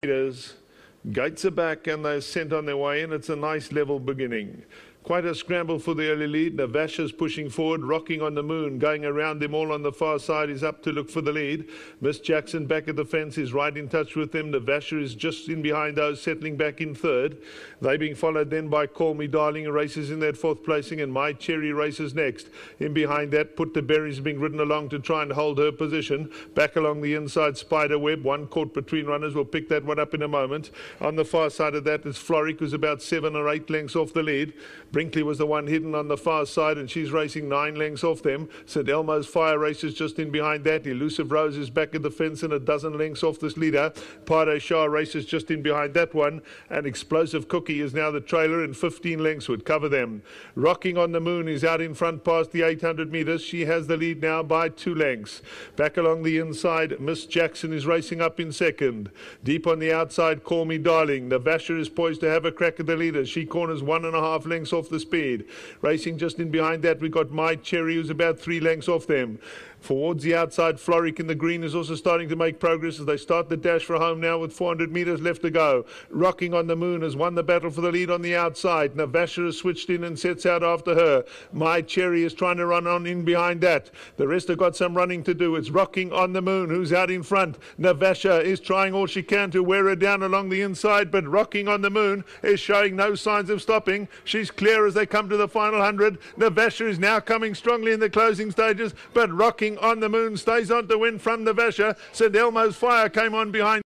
Gates are back and they're sent on their way in. It's a nice level beginning. Quite a scramble for the early lead. Navasha's pushing forward, rocking on the moon, going around them all on the far side. He's up to look for the lead. Miss Jackson back at the fence is right in touch with them. Navasha is just in behind those, settling back in third. They being followed then by Call Me Darling, races in that fourth placing, and My Cherry races next. In behind that, Put the Berries being ridden along to try and hold her position. Back along the inside, Spider Web, one caught between runners. We'll pick that one up in a moment. On the far side of that is Floric, who's about seven or eight lengths off the lead. Brinkley was the one hidden on the far side, and she's racing nine lengths off them. St Elmo's Fire races just in behind that. Elusive Rose is back at the fence and a dozen lengths off this leader. Pardo Shah races just in behind that one, and Explosive Cookie is now the trailer, and 15 lengths would cover them. Rocking on the Moon is out in front past the 800 metres. She has the lead now by two lengths. Back along the inside, Miss Jackson is racing up in second. Deep on the outside, Call Me Darling. Navasha is poised to have a crack at the leader. She corners one and a half lengths off the speed. Racing just in behind that, we got My Cherry, who's about three lengths off them. Towards the outside, Floric in the green is also starting to make progress as they start the dash for home now with 400 metres left to go. Rocking on the Moon has won the battle for the lead on the outside. Navasha has switched in and sets out after her. My Cherry is trying to run on in behind that. The rest have got some running to do. It's Rocking on the Moon who's out in front. Navasha is trying all she can to wear her down along the inside, but Rocking on the Moon is showing no signs of stopping. She's clear as they come to the final 100. Navasha is now coming strongly in the closing stages, but Rocking on the Moon stays on to win from Navasha. St Elmo's Fire came on behind.